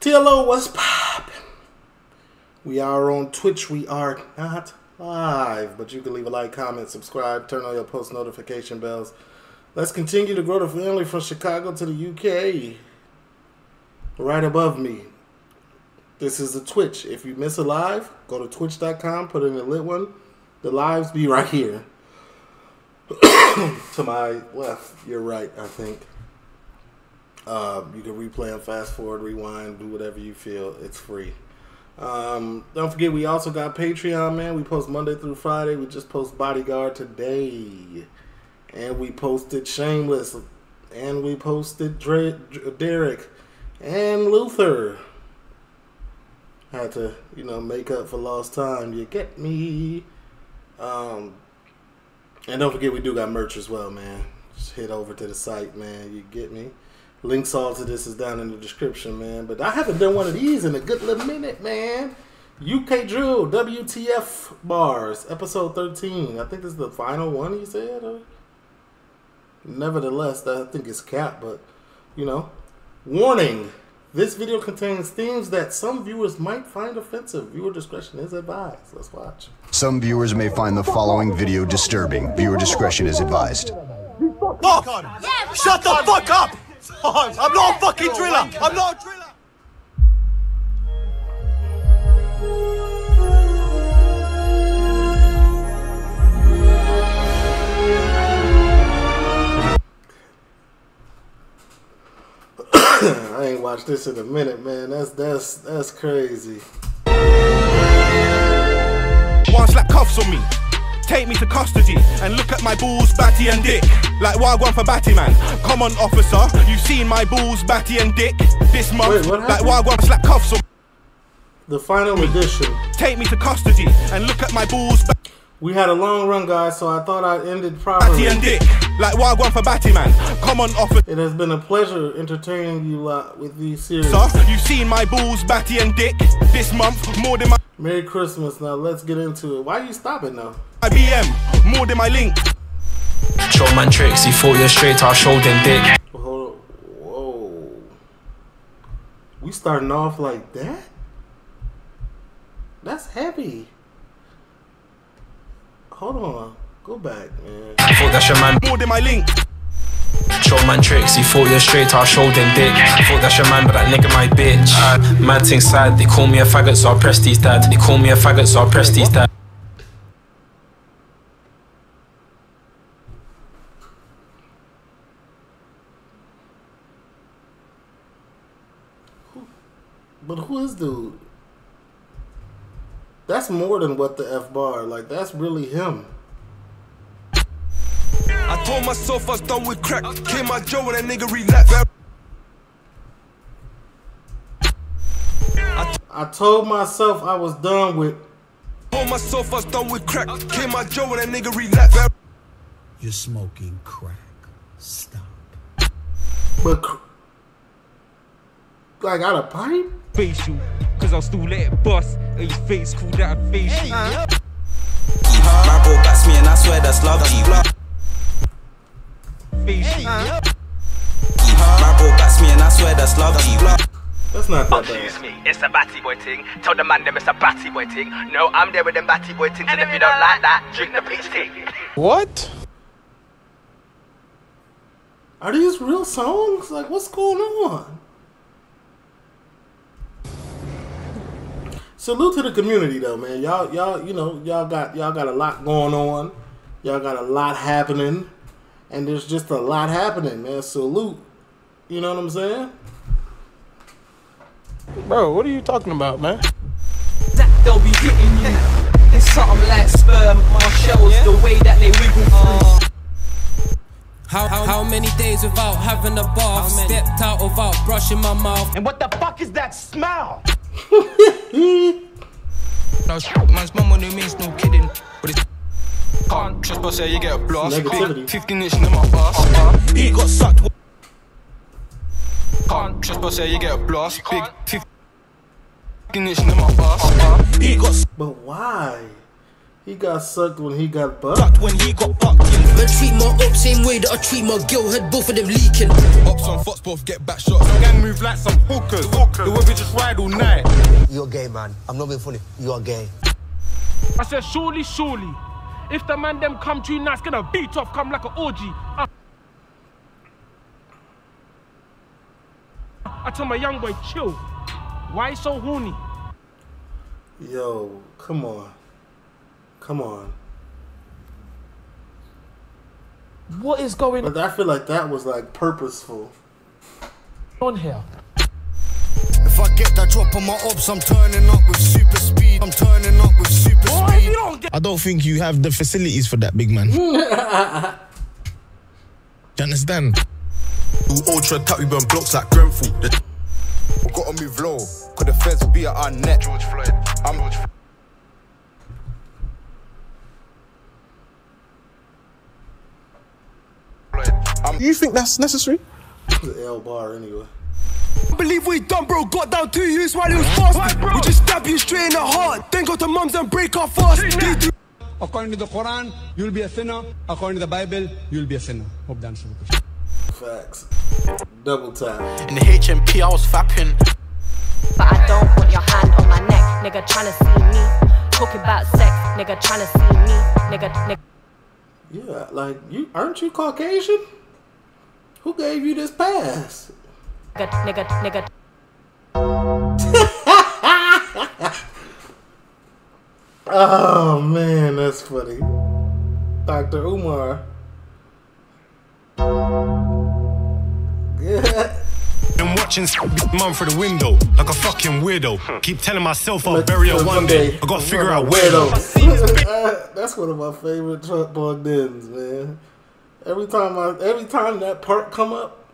TLO, what's poppin'? We are on Twitch. We are not live, but you can leave a like, comment, subscribe, turn on your post notification bells. Let's continue to grow the family from Chicago to the UK. Right above me. This is the Twitch. If you miss a live, go to twitch.com, put in a lit one. The lives be right here. to my left, you're right, I think. Um, you can replay them, fast forward, rewind, do whatever you feel. It's free. Um, don't forget, we also got Patreon, man. We post Monday through Friday. We just post Bodyguard today. And we posted Shameless. And we posted Dre- Derek and Luther. Had to, you know, make up for lost time. You get me. Um, and don't forget, we do got merch as well, man. Just head over to the site, man. You get me. Links all to this is down in the description, man. But I haven't done one of these in a good little minute, man. UK Drill, WTF Bars, episode 13. I think this is the final one, he said. Or... Nevertheless, I think it's capped, but, you know. Warning. This video contains themes that some viewers might find offensive. Viewer discretion is advised. Let's watch. Some viewers may find the following video disturbing. Viewer discretion is advised. Fuck! Shut the fuck up! I'm not a fucking driller! I'm not a driller! I ain't watched this in a minute, man. That's that's that's crazy. One slap cuffs on me. Take me to custody and look at my balls, batty and dick. Like Wagwan for Batty Man. Come on, officer. You've seen my balls, batty and dick. This month, Wait, like? Wagwan slap cuffs on The final edition. Take me to custody and look at my balls, We had a long run, guys, so I thought I ended properly. Batty and dick. Like Wagwan for Batty Man. Come on, officer. It has been a pleasure entertaining you lot with these series. Sir, You've seen my balls, batty and dick. This month, more than my Merry Christmas. Now let's get into it. Why are you stopping now? BM, more than my link. Show man tricks, he thought you're straight, I'll show them dick. Hold Whoa. We starting off like that? That's heavy. Hold on. Go back, man. Thought that's your man. More than my link. Show man tricks, he thought you're straight, I'll show them dick. Thought that's your man, but that nigga my bitch. Uh, mad thing sad, they call me a faggot, so I'll press these dad. They call me a faggot, so I'll press these dad. But who is dude? That's more than what the F bar. Like that's really him. I told myself I was done with crack. Came my Joe and that nigga relapsed. I told myself I was done with Told myself I was done with crack. Came my Joe and that nigga relapsed. You're smoking crack. Stop. but cr- like out of pipe? facial, cause I'll still let it bust. And your face called that a facial. My bro bats me and I swear that's love G. facial. My bro bats me and I swear that's love G. That's not that Excuse bad. me, it's a batty boy ting. Tell the man them it's a batty boy ting. No, I'm there with them batty boy tings, and if you don't like that, drink the peach tea. What? Are these real songs? Like what's going on? Salute to the community though, man. Y'all y'all, you know, y'all got y'all got a lot going on. Y'all got a lot happening. And there's just a lot happening, man. Salute. You know what I'm saying? Bro, what are you talking about, man? that they'll be hitting you. It's something like sperm, my shells, the way that they wiggle through. Uh, how, how, how many days without having a bath? Stepped out without brushing my mouth. And what the fuck is that smell? Man's mum on means no kidding. But it's can't trust but say you get a blast. Negativity. 15 inch in my ass. He got sucked. Can't trust but say you get a blast. Big 15 inch in my ass. He got But why? He got sucked when he got bucked. sucked when he got bucked. Man, treat my up same way that I treat my girl. Had both of them leaking. Ops on Fox both get back shots. Gang move like some hookers. The way we just ride all night. You're gay, man. I'm not being funny. You are gay. I said, surely, surely, if the man them come to you now, it's gonna beat off, come like an orgy. I, I tell my young boy, chill. Why so horny? Yo, come on. Come on. What is going But I feel like that was like purposeful. on here? If I get that drop on my ops, I'm turning up with super speed. I'm turning up with super speed. I don't think you have the facilities for that, big man. Do you understand? Ultra tap, we burn blocks like Grenfell. The we gotta move low, cause the feds will be at our neck. George Floyd. I'm George You think that's necessary? The L bar anyway. Believe we done, bro. Got down two years while he was fasting. We just stab you straight in the heart. Then go to mums and break our fast. According to the Quran, you'll be a sinner. According to the Bible, you'll be a sinner. Hope that answers the question. Facts. Double tap. In the HMP, I was fapping. But I don't want your hand on my neck, nigga tryna see me. Talking about sex, nigga tryna see me. Nigga, nigga. Yeah, like you aren't you Caucasian? Who gave you this pass? Nigga, nigga, nigga. Oh man, that's funny. Dr. Umar. Been watching big mum through the window like a fucking weirdo. Hmm. Keep telling myself I'll bury her one day. I gotta figure out where though. That's one of my favorite Trump plugged ins, man. Every time I, every time that part come up,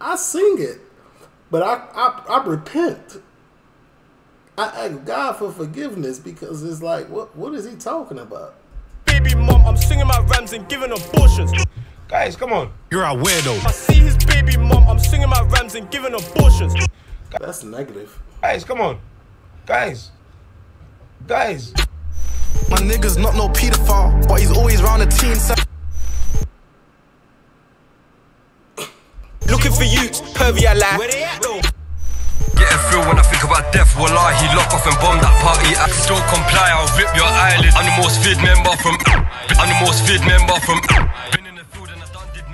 I sing it, but I, I, I repent. I ask God for forgiveness because it's like, what, what is he talking about? Baby mom, I'm singing my rams and giving abortions. Guys, come on. You're a weirdo. I see his baby mom, I'm singing my rams and giving abortions. That's negative. Guys, come on. Guys. Guys. My nigga's not no pedophile, but he's always round the teen for you, pervy I lie. Where they at though? Get a thrill when I think about death. Wallahi, lock off and bomb that party. I still comply, I'll rip your eyelids. I'm the most feared member from. I'm the most feared member from.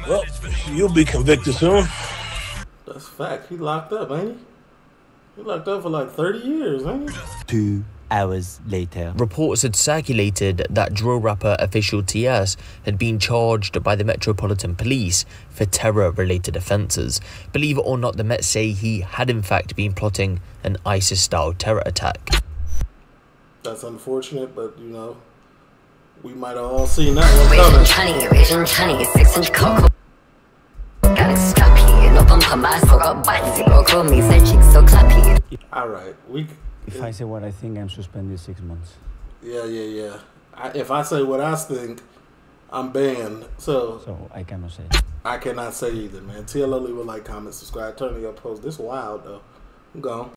Well, you'll be convicted soon. That's fact. He locked up, ain't he? He locked up for like 30 years, ain't he? Two hours later. Reports had circulated that drill rapper official TS had been charged by the Metropolitan Police for terror related offences. Believe it or not, the Met say he had in fact been plotting an ISIS style terror attack. That's unfortunate, but you know, we might have all seen that one coming. Honey, Asian honey, six inch cocoa. Got it strappy, no pump my so got body, go call me, said cheeks so clappy. All right, we. If I say what I think, I'm suspended six months. Yeah, yeah, yeah. I, if I say what I think, I'm banned. So. So I cannot say. I cannot say either, man. TLO, leave a like, comment, subscribe, turn on your post. This wild though. I'm gone.